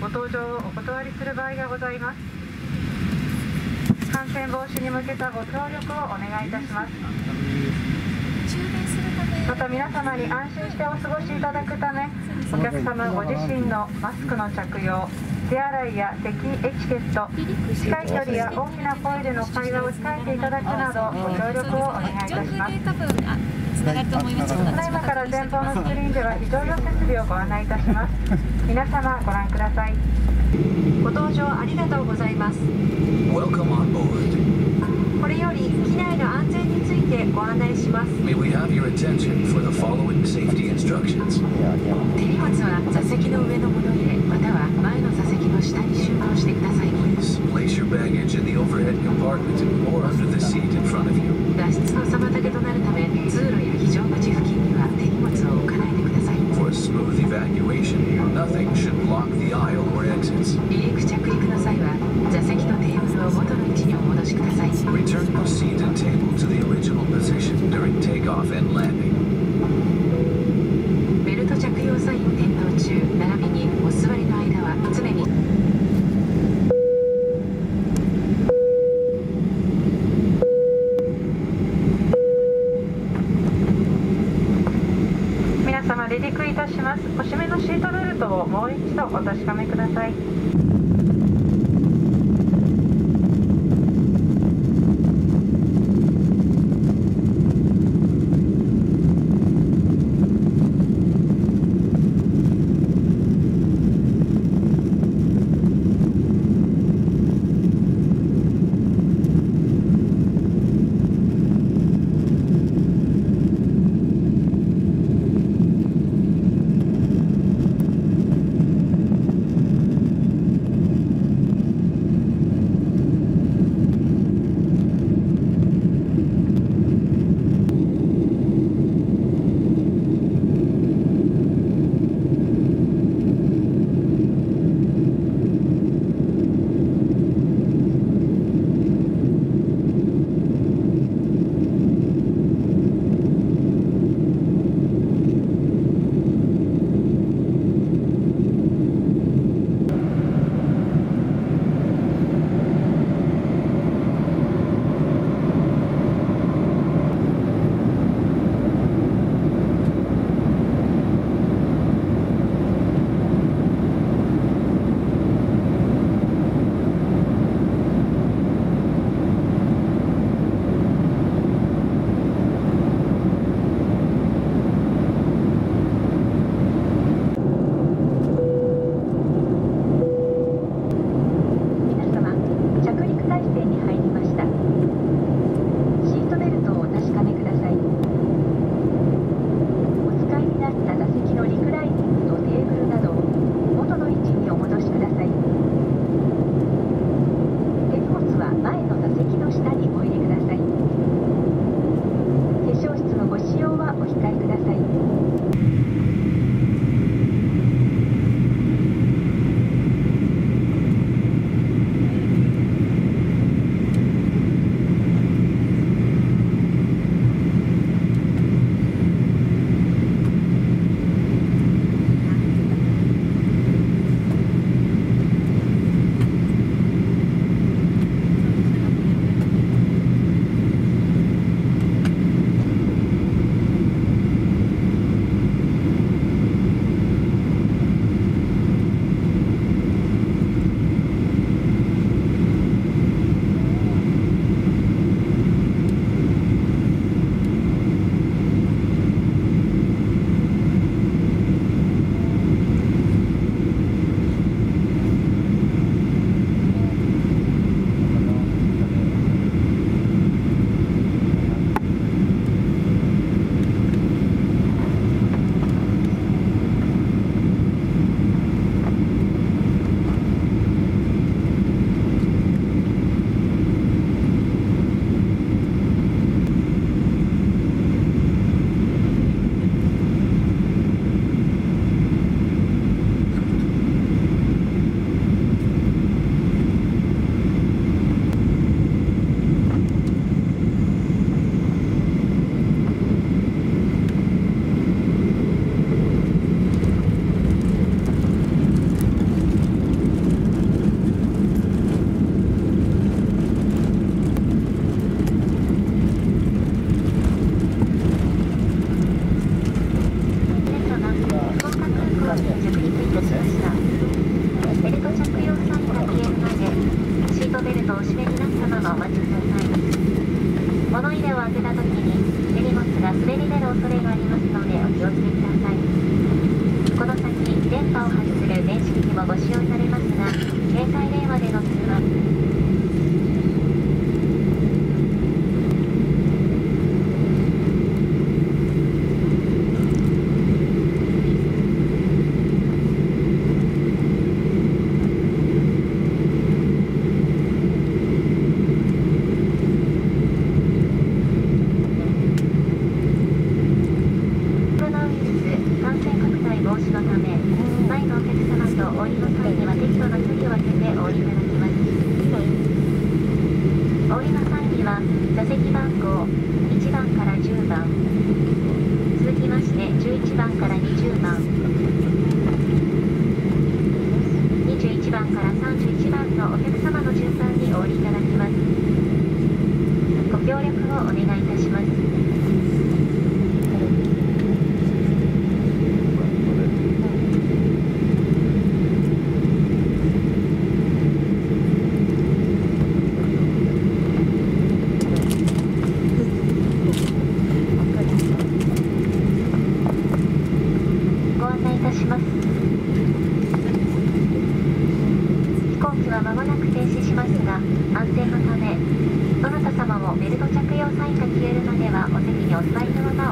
ご搭乗をお断りする場合がございます。感染防止に向けたご協力をお願いいたします。また皆様に安心してお過ごしいただくためお客様ご自身のマスクの着用手洗いや咳エチケット近い距離や大きな声での会話を控えていただくなどご協力をお願いいたしますつながると思います。ただいまから前方のスクリーンでは非常用設備をご案内いたします皆様ご覧くださいご搭乗ありがとうございます Welcome on board. これより機内の安全についてご案内します May we have your attention for the following safety instructions. 手荷物は座席の上のものへまたは aisle 確かめください。お客様の順番にお降りいただきますご協力をお願いいたしますご案内いたします飛行機は間もなく停止しますが安全のためどなた様もベルト着用サインが消えるまではお席にお座りのまま